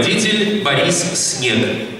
руководитель Борис Снег.